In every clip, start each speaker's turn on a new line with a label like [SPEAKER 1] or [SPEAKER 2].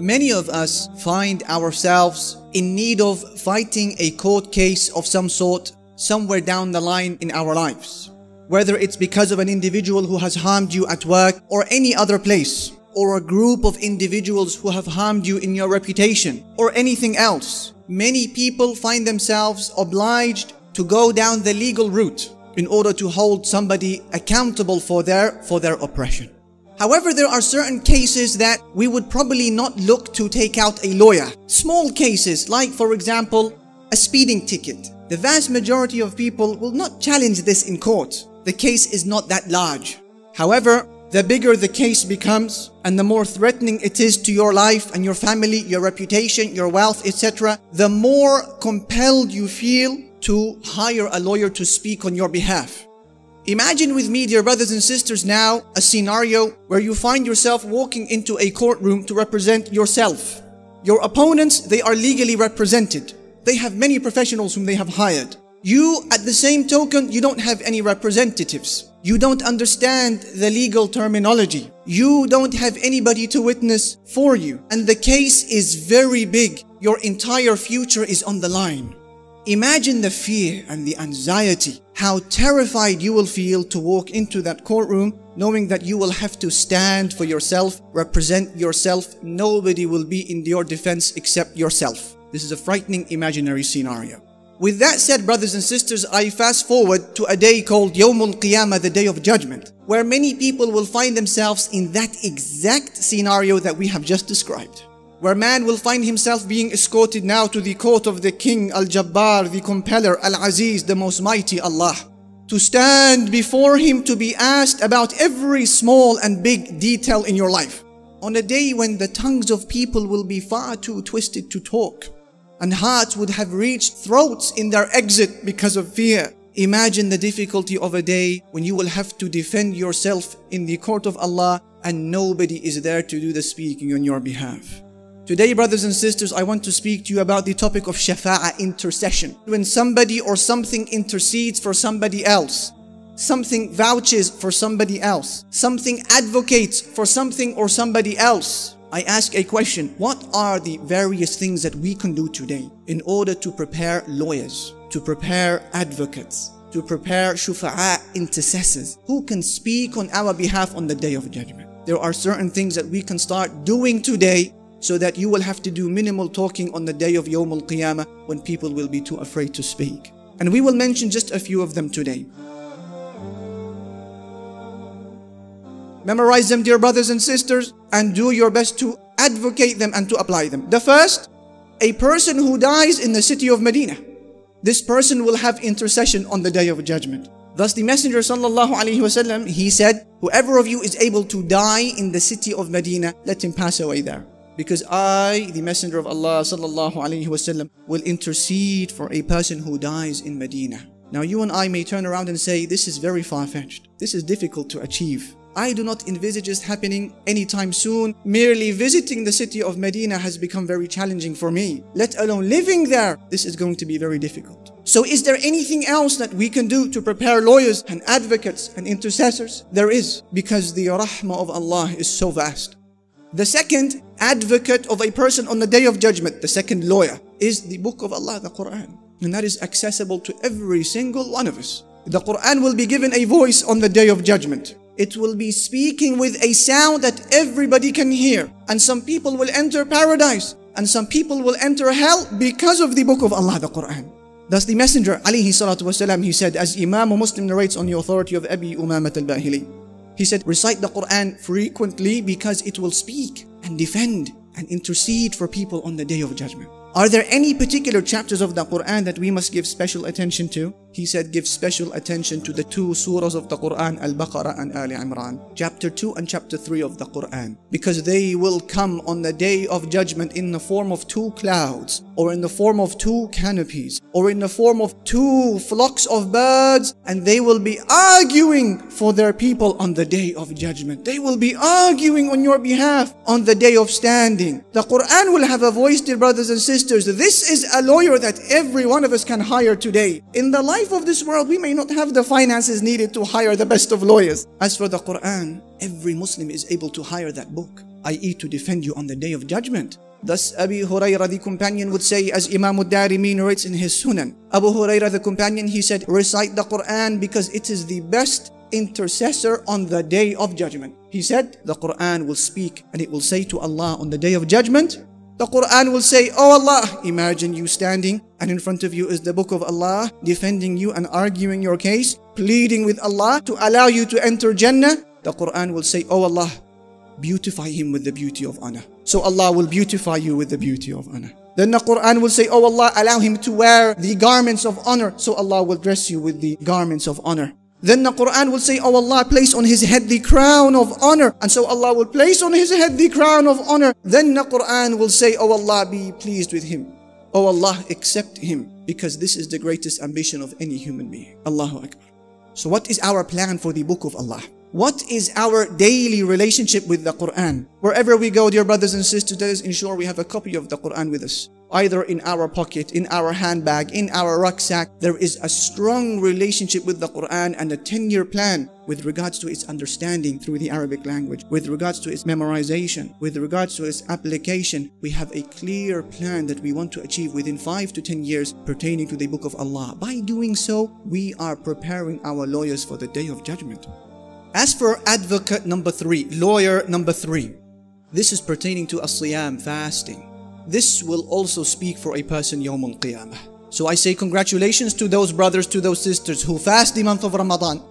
[SPEAKER 1] Many of us find ourselves in need of fighting a court case of some sort somewhere down the line in our lives. Whether it's because of an individual who has harmed you at work or any other place, or a group of individuals who have harmed you in your reputation, or anything else. Many people find themselves obliged to go down the legal route in order to hold somebody accountable for their, for their oppression. However, there are certain cases that we would probably not look to take out a lawyer. Small cases, like for example, a speeding ticket. The vast majority of people will not challenge this in court. The case is not that large. However, the bigger the case becomes and the more threatening it is to your life and your family, your reputation, your wealth, etc., the more compelled you feel to hire a lawyer to speak on your behalf. Imagine with me, dear brothers and sisters, now a scenario where you find yourself walking into a courtroom to represent yourself. Your opponents, they are legally represented. They have many professionals whom they have hired. You, at the same token, you don't have any representatives. You don't understand the legal terminology. You don't have anybody to witness for you. And the case is very big. Your entire future is on the line. Imagine the fear and the anxiety, how terrified you will feel to walk into that courtroom knowing that you will have to stand for yourself, represent yourself. Nobody will be in your defense except yourself. This is a frightening imaginary scenario. With that said, brothers and sisters, I fast forward to a day called Yawmul Qiyamah, the Day of Judgment, where many people will find themselves in that exact scenario that we have just described where man will find himself being escorted now to the court of the King Al-Jabbar, the Compeller, Al-Aziz, the Most Mighty Allah, to stand before him to be asked about every small and big detail in your life. On a day when the tongues of people will be far too twisted to talk, and hearts would have reached throats in their exit because of fear. Imagine the difficulty of a day when you will have to defend yourself in the court of Allah and nobody is there to do the speaking on your behalf. Today, brothers and sisters, I want to speak to you about the topic of shafa'a, intercession. When somebody or something intercedes for somebody else, something vouches for somebody else, something advocates for something or somebody else. I ask a question, what are the various things that we can do today in order to prepare lawyers, to prepare advocates, to prepare shufa'a, intercessors, who can speak on our behalf on the day of judgment? There are certain things that we can start doing today so that you will have to do minimal talking on the day of Yawm al-Qiyamah when people will be too afraid to speak. And we will mention just a few of them today. Memorize them, dear brothers and sisters, and do your best to advocate them and to apply them. The first, a person who dies in the city of Medina. This person will have intercession on the day of judgment. Thus the Messenger sallallahu he said, whoever of you is able to die in the city of Medina, let him pass away there because I, the Messenger of Allah sallallahu alaihi wasallam, will intercede for a person who dies in Medina. Now you and I may turn around and say, this is very far-fetched. This is difficult to achieve. I do not envisage this happening anytime soon. Merely visiting the city of Medina has become very challenging for me. Let alone living there, this is going to be very difficult. So is there anything else that we can do to prepare lawyers and advocates and intercessors? There is, because the rahmah of Allah is so vast. The second advocate of a person on the day of judgment, the second lawyer, is the book of Allah, the Quran. And that is accessible to every single one of us. The Quran will be given a voice on the day of judgment. It will be speaking with a sound that everybody can hear. And some people will enter paradise. And some people will enter hell because of the book of Allah, the Quran. Thus the Messenger, alayhi salatu wasalam, he said, as Imam Muslim narrates on the authority of Abi Umamat al-Bahili, he said, recite the Quran frequently because it will speak and defend and intercede for people on the day of judgment. Are there any particular chapters of the Quran that we must give special attention to? He said, give special attention to the two surahs of the Quran, Al-Baqarah and Ali Imran, chapter 2 and chapter 3 of the Quran, because they will come on the day of judgment in the form of two clouds, or in the form of two canopies, or in the form of two flocks of birds, and they will be arguing for their people on the day of judgment. They will be arguing on your behalf on the day of standing. The Quran will have a voice, dear brothers and sisters. This is a lawyer that every one of us can hire today. In the life of this world, we may not have the finances needed to hire the best of lawyers. As for the Quran, every Muslim is able to hire that book. i.e., to defend you on the day of judgment. Thus, Abu Hurairah, the companion, would say, as Imam ad-Darimi narrates in his Sunan, Abu Hurairah, the companion, he said, recite the Quran because it is the best intercessor on the day of judgment. He said, the Quran will speak and it will say to Allah on the day of judgment, the Quran will say, Oh Allah, imagine you standing and in front of you is the book of Allah defending you and arguing your case, pleading with Allah to allow you to enter Jannah. The Quran will say, Oh Allah, beautify him with the beauty of honor. So Allah will beautify you with the beauty of honor. Then the Quran will say, Oh Allah, allow him to wear the garments of honor. So Allah will dress you with the garments of honor. Then the Quran will say, Oh Allah, place on his head the crown of honor. And so Allah will place on his head the crown of honor. Then the Quran will say, Oh Allah, be pleased with him. Oh Allah, accept him. Because this is the greatest ambition of any human being. Allahu Akbar. So what is our plan for the book of Allah? What is our daily relationship with the Quran? Wherever we go, dear brothers and sisters, let us ensure we have a copy of the Quran with us either in our pocket, in our handbag, in our rucksack. There is a strong relationship with the Quran and a 10 year plan with regards to its understanding through the Arabic language, with regards to its memorization, with regards to its application. We have a clear plan that we want to achieve within 5 to 10 years pertaining to the Book of Allah. By doing so, we are preparing our lawyers for the Day of Judgment. As for advocate number three, lawyer number three, this is pertaining to a fasting this will also speak for a person Yawm al-Qiyamah. So I say congratulations to those brothers, to those sisters who fast the month of Ramadan.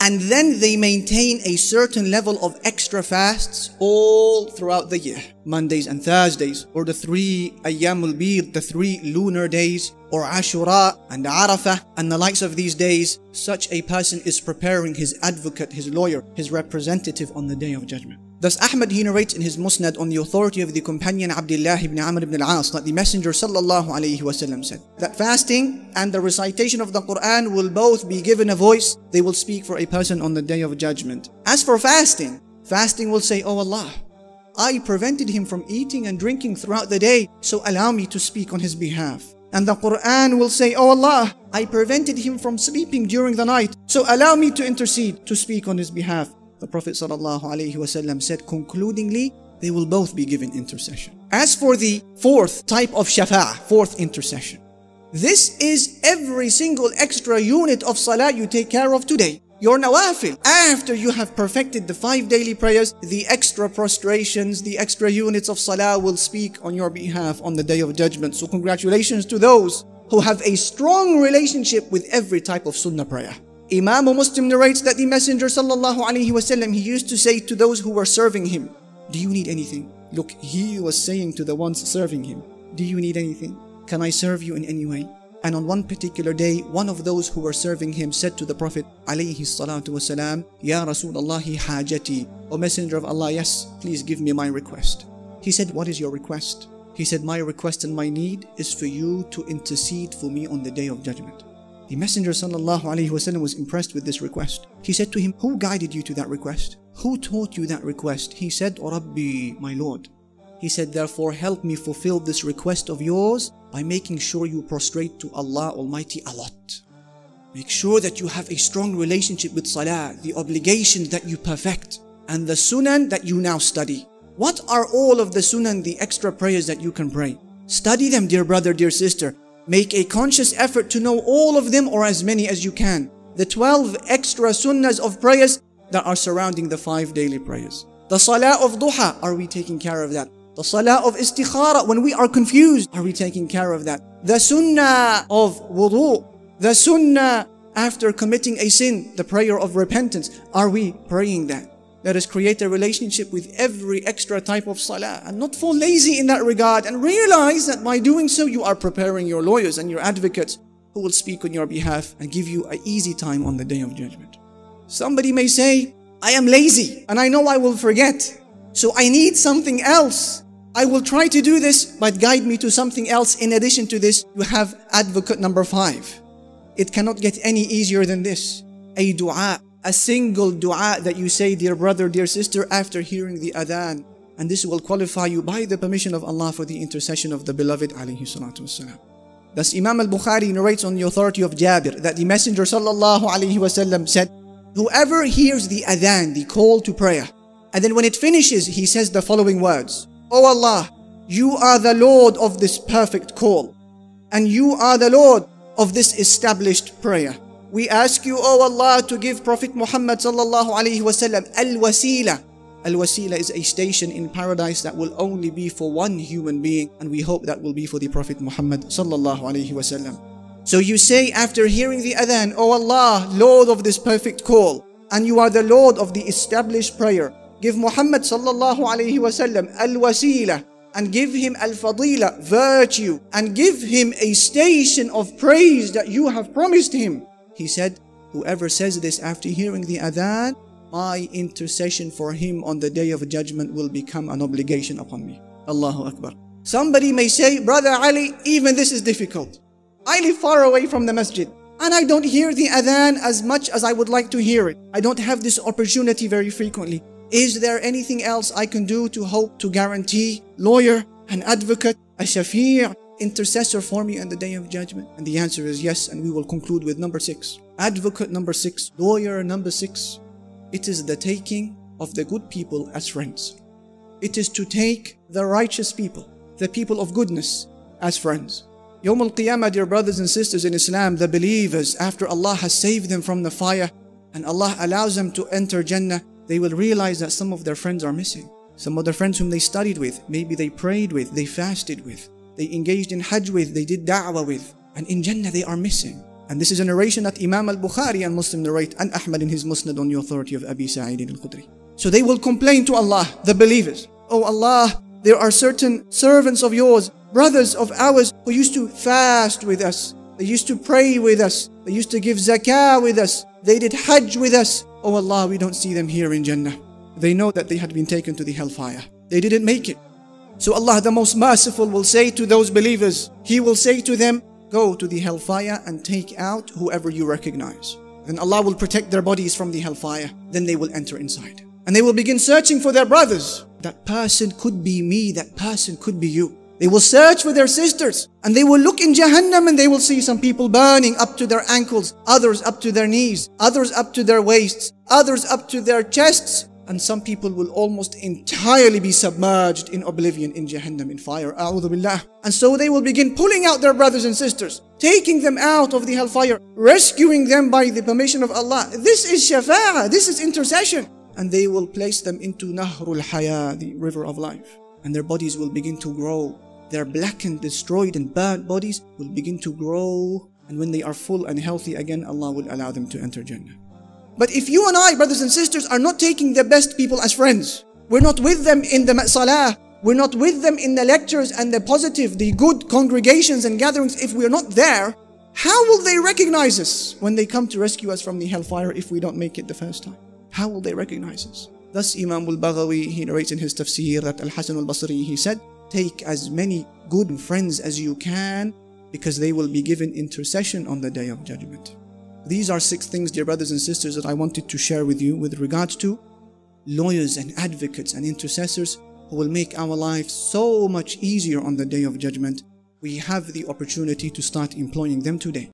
[SPEAKER 1] And then they maintain a certain level of extra fasts all throughout the year. Mondays and Thursdays, or the three Ayyamul Bid, the three lunar days, or Ashura and Arafah, and the likes of these days. Such a person is preparing his advocate, his lawyer, his representative on the day of judgment. Thus Ahmad he narrates in his Musnad on the authority of the companion Abdullah ibn Amr ibn al-As that the Messenger sallallahu alayhi wasallam said that fasting and the recitation of the Quran will both be given a voice. They will speak for a person on the day of judgment. As for fasting, fasting will say, Oh Allah, I prevented him from eating and drinking throughout the day, so allow me to speak on his behalf. And the Quran will say, Oh Allah, I prevented him from sleeping during the night, so allow me to intercede to speak on his behalf. The Prophet ﷺ said concludingly, they will both be given intercession. As for the fourth type of shafa, fourth intercession, this is every single extra unit of salah you take care of today. Your nawafil. After you have perfected the five daily prayers, the extra prostrations, the extra units of salah will speak on your behalf on the day of judgment. So congratulations to those who have a strong relationship with every type of sunnah prayer. Imam Muslim narrates that the Messenger sallallahu he used to say to those who were serving him, "Do you need anything?" Look, he was saying to the ones serving him, "Do you need anything? Can I serve you in any way?" And on one particular day, one of those who were serving him said to the Prophet alayhi salatu Ya Rasulallahi hajati, O Messenger of Allah, yes, please give me my request. He said, What is your request? He said, My request and my need is for you to intercede for me on the day of judgment. The Messenger وسلم, was impressed with this request. He said to him, Who guided you to that request? Who taught you that request? He said, O Rabbi, my Lord. He said, Therefore, help me fulfill this request of yours by making sure you prostrate to Allah Almighty a lot. Make sure that you have a strong relationship with Salah, the obligations that you perfect, and the Sunan that you now study. What are all of the Sunan, the extra prayers that you can pray? Study them, dear brother, dear sister. Make a conscious effort to know all of them or as many as you can. The 12 extra sunnahs of prayers that are surrounding the five daily prayers. The salah of duha, are we taking care of that? The salah of istikhara, when we are confused, are we taking care of that? The sunnah of wudu, the sunnah after committing a sin, the prayer of repentance, are we praying that? Let us create a relationship with every extra type of salah and not fall lazy in that regard and realize that by doing so you are preparing your lawyers and your advocates who will speak on your behalf and give you an easy time on the day of judgment. Somebody may say, I am lazy and I know I will forget. So I need something else. I will try to do this, but guide me to something else. In addition to this, you have advocate number five. It cannot get any easier than this. A dua a single dua that you say, dear brother, dear sister, after hearing the adhan. And this will qualify you by the permission of Allah for the intercession of the beloved alayhi salatu wasalam. Thus Imam al-Bukhari narrates on the authority of Jabir that the Messenger sallallahu alayhi wasallam said, Whoever hears the adhan, the call to prayer, And then when it finishes, he says the following words O Allah, you are the Lord of this perfect call, and you are the Lord of this established prayer. We ask you, O Allah, to give Prophet Muhammad sallallahu alaihi wasallam al-wasila. Al-wasila is a station in paradise that will only be for one human being, and we hope that will be for the Prophet Muhammad sallallahu alaihi wasallam. So you say after hearing the adhan, O Allah, Lord of this perfect call, and you are the Lord of the established prayer. Give Muhammad sallallahu alayhi wasallam al-wasila and give him al-fadila, virtue, and give him a station of praise that you have promised him. He said, whoever says this after hearing the adhan, my intercession for him on the day of judgment will become an obligation upon me. Allahu Akbar. Somebody may say, Brother Ali, even this is difficult. I live far away from the masjid and I don't hear the adhan as much as I would like to hear it. I don't have this opportunity very frequently. Is there anything else I can do to hope to guarantee lawyer, an advocate, a shafi', intercessor for me on the day of judgment? And the answer is yes, and we will conclude with number six. Advocate number six, lawyer number six. It is the taking of the good people as friends. It is to take the righteous people, the people of goodness, as friends. Yawm al-Qiyamah, dear brothers and sisters in Islam, the believers, after Allah has saved them from the fire and Allah allows them to enter Jannah, they will realize that some of their friends are missing. Some of their friends whom they studied with, maybe they prayed with, they fasted with, they engaged in Hajj with, they did da'wah with, and in Jannah they are missing. And this is a narration that Imam al-Bukhari and Muslim narrate and Ahmad in his Musnad on the authority of Abi Sa'id al-Khudri. So they will complain to Allah, the believers. Oh Allah, there are certain servants of yours, brothers of ours who used to fast with us. They used to pray with us. They used to give zakah with us. They did hajj with us. Oh Allah, we don't see them here in Jannah. They know that they had been taken to the hellfire. They didn't make it. So Allah the most merciful will say to those believers, He will say to them, Go to the hellfire and take out whoever you recognize. Then Allah will protect their bodies from the hellfire. Then they will enter inside. And they will begin searching for their brothers. That person could be me, that person could be you. They will search for their sisters and they will look in Jahannam and they will see some people burning up to their ankles, others up to their knees, others up to their waists, others up to their chests. And some people will almost entirely be submerged in oblivion in Jahannam, in fire. billah. And so they will begin pulling out their brothers and sisters, taking them out of the hellfire, rescuing them by the permission of Allah. This is shafa'ah, this is intercession. And they will place them into Nahrul Haya, the river of life. And their bodies will begin to grow their blackened, destroyed, and burnt bodies will begin to grow. And when they are full and healthy again, Allah will allow them to enter Jannah. But if you and I, brothers and sisters, are not taking the best people as friends, we're not with them in the salah, we're not with them in the lectures and the positive, the good congregations and gatherings, if we're not there, how will they recognize us when they come to rescue us from the hellfire if we don't make it the first time? How will they recognize us? Thus Imam al-Baghawi, he narrates in his tafsir that Al-Hasan al-Basri, he said, Take as many good friends as you can because they will be given intercession on the day of judgment. These are six things, dear brothers and sisters, that I wanted to share with you with regards to lawyers and advocates and intercessors who will make our lives so much easier on the day of judgment. We have the opportunity to start employing them today.